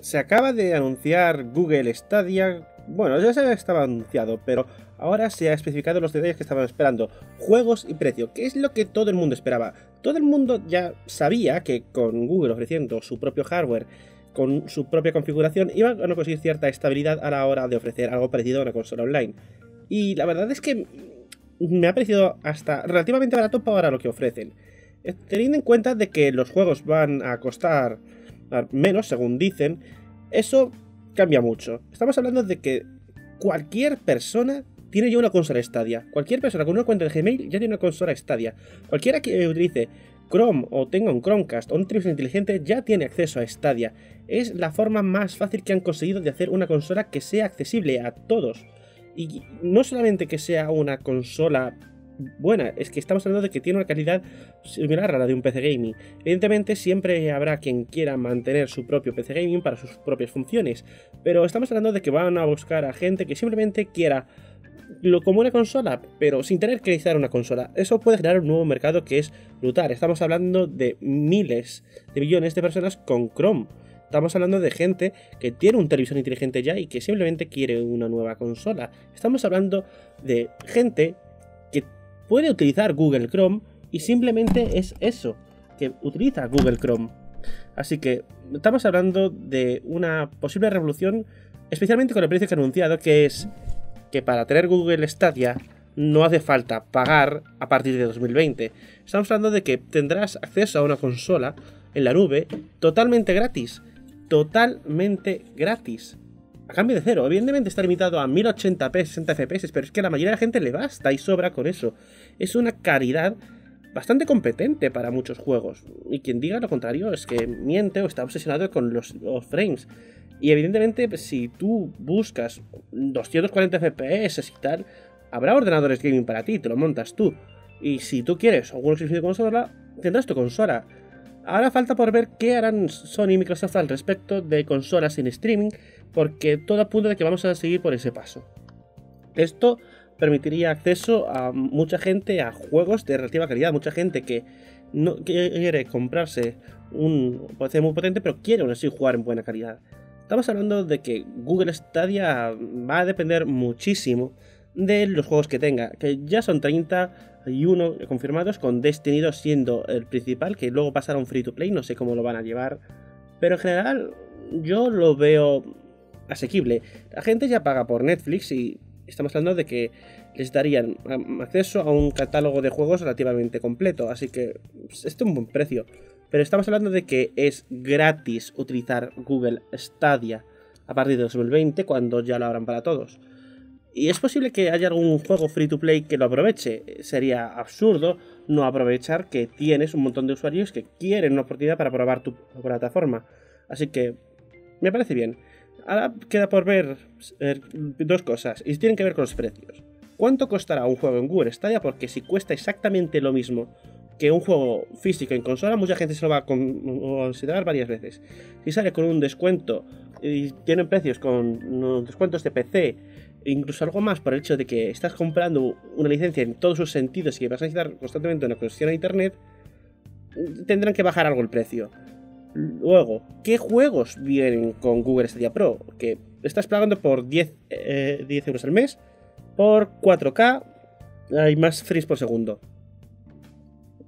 se acaba de anunciar Google Stadia. Bueno, ya se estaba anunciado, pero ahora se ha especificado los detalles que estaban esperando. Juegos y precio, que es lo que todo el mundo esperaba. Todo el mundo ya sabía que con Google ofreciendo su propio hardware, con su propia configuración, iban a conseguir cierta estabilidad a la hora de ofrecer algo parecido a una consola online. Y la verdad es que me ha parecido hasta relativamente barato para lo que ofrecen. Eh, teniendo en cuenta de que los juegos van a costar menos, según dicen, eso cambia mucho. Estamos hablando de que cualquier persona tiene ya una consola Stadia. Cualquier persona con una cuenta de Gmail ya tiene una consola Stadia. Cualquiera que utilice Chrome o tenga un Chromecast o un televisión inteligente ya tiene acceso a Stadia. Es la forma más fácil que han conseguido de hacer una consola que sea accesible a todos. Y no solamente que sea una consola buena, es que estamos hablando de que tiene una calidad similar a la de un PC gaming. Evidentemente siempre habrá quien quiera mantener su propio PC gaming para sus propias funciones, pero estamos hablando de que van a buscar a gente que simplemente quiera lo como una consola, pero sin tener que necesitar una consola. Eso puede generar un nuevo mercado que es brutal. Estamos hablando de miles de millones de personas con Chrome. Estamos hablando de gente que tiene un televisor inteligente ya y que simplemente quiere una nueva consola. Estamos hablando de gente puede utilizar Google Chrome y simplemente es eso, que utiliza Google Chrome. Así que estamos hablando de una posible revolución, especialmente con el precio que ha anunciado, que es que para tener Google Stadia no hace falta pagar a partir de 2020. Estamos hablando de que tendrás acceso a una consola en la nube totalmente gratis. Totalmente gratis a cambio de cero. Evidentemente está limitado a 1080p, 60 fps, pero es que a la mayoría de la gente le basta y sobra con eso. Es una caridad bastante competente para muchos juegos. Y quien diga lo contrario es que miente o está obsesionado con los, frames. Y evidentemente, pues, si tú buscas 240 fps y tal, habrá ordenadores gaming para ti, te lo montas tú. Y si tú quieres algún exclusivo de consola, tendrás tu consola. Ahora falta por ver qué harán Sony y Microsoft al respecto de consolas en streaming porque todo apunta de que vamos a seguir por ese paso. Esto permitiría acceso a mucha gente a juegos de relativa calidad, mucha gente que no quiere comprarse un PC muy potente, pero quiere aún así jugar en buena calidad. Estamos hablando de que Google Stadia va a depender muchísimo de los juegos que tenga, que ya son 31 confirmados, con Destiny 2 siendo el principal, que luego pasará a un free to play, no sé cómo lo van a llevar, pero en general yo lo veo asequible. La gente ya paga por Netflix y estamos hablando de que les darían acceso a un catálogo de juegos relativamente completo, así que este es un buen precio. Pero estamos hablando de que es gratis utilizar Google Stadia a partir de 2020, cuando ya lo abran para todos. Y es posible que haya algún juego free to play que lo aproveche. Sería absurdo no aprovechar que tienes un montón de usuarios que quieren una oportunidad para probar tu plataforma. Así que me parece bien. Ahora queda por ver eh, dos cosas, y tienen que ver con los precios. ¿Cuánto costará un juego en Google Stadia? Porque si cuesta exactamente lo mismo que un juego físico en consola, mucha gente se lo va a considerar varias veces. Si sale con un descuento y tienen precios con descuentos de PC, incluso algo más por el hecho de que estás comprando una licencia en todos sus sentidos y que vas a necesitar constantemente una conexión a internet, tendrán que bajar algo el precio. Luego, ¿qué juegos vienen con Google Stadia Pro? Que estás pagando por 10, eh, euros al mes, por 4K, hay más frames por segundo.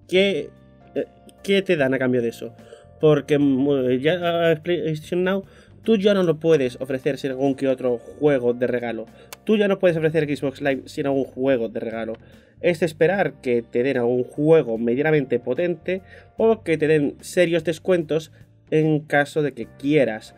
¿Qué, eh, ¿Qué te dan a cambio de eso? Porque ya PlayStation Now tú ya no lo puedes ofrecer sin algún que otro juego de regalo. Tú ya no puedes ofrecer Xbox Live sin algún juego de regalo. Es esperar que te den algún juego medianamente potente o que te den serios descuentos en caso de que quieras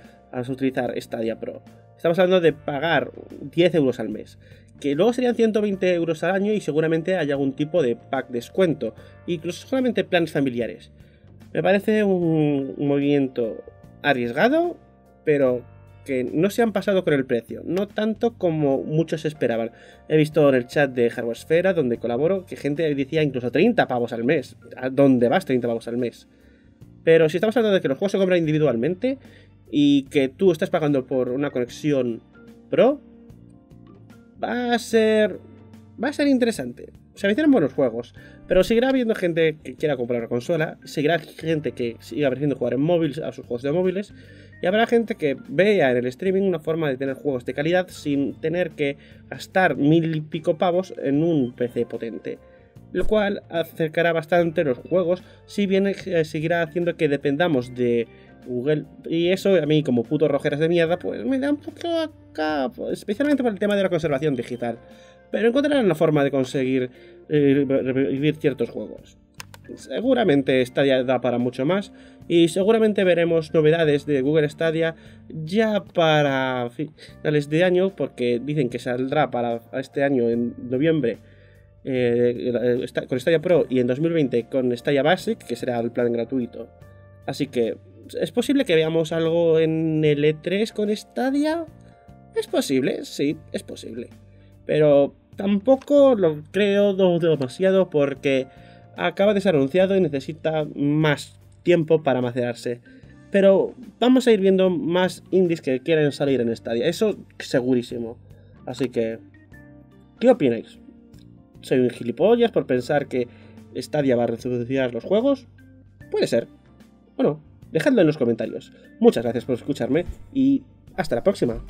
utilizar Stadia Pro. Estamos hablando de pagar 10 euros al mes, que luego serían 120 euros al año y seguramente haya algún tipo de pack descuento, incluso solamente planes familiares. Me parece un movimiento arriesgado, pero que no se han pasado con el precio, no tanto como muchos esperaban. He visto en el chat de Hardware donde colaboro, que gente decía incluso 30 pavos al mes. ¿A dónde vas 30 pavos al mes? Pero si estamos hablando de que los juegos se compran individualmente y que tú estás pagando por una conexión pro, va a ser. Va a ser interesante. Se avecinan buenos juegos, pero seguirá habiendo gente que quiera comprar una consola, seguirá gente que siga prefiriendo jugar en móviles a sus juegos de móviles, Y habrá gente que vea en el streaming una forma de tener juegos de calidad sin tener que gastar mil y pico pavos en un PC potente. Lo cual acercará bastante los juegos, si bien eh, seguirá haciendo que dependamos de Google. Y eso a mí, como puto rojeras de mierda, pues me da un poco acá, especialmente por el tema de la conservación digital. Pero encontrarán una forma de conseguir eh, revivir ciertos juegos. Seguramente Stadia da para mucho más y seguramente veremos novedades de Google Stadia ya para finales de año porque dicen que saldrá para este año en noviembre eh, con Stadia Pro y en 2020 con Stadia Basic que será el plan gratuito. Así que es posible que veamos algo en el E3 con Stadia. Es posible, sí, es posible. Pero tampoco lo creo demasiado porque acaba de ser anunciado y necesita más tiempo para macerarse. Pero vamos a ir viendo más indies que quieren salir en Stadia, eso segurísimo. Así que, ¿qué opináis? ¿Soy un gilipollas por pensar que Stadia va a resucitar los juegos? Puede ser. Bueno, dejadlo en los comentarios. Muchas gracias por escucharme y hasta la próxima.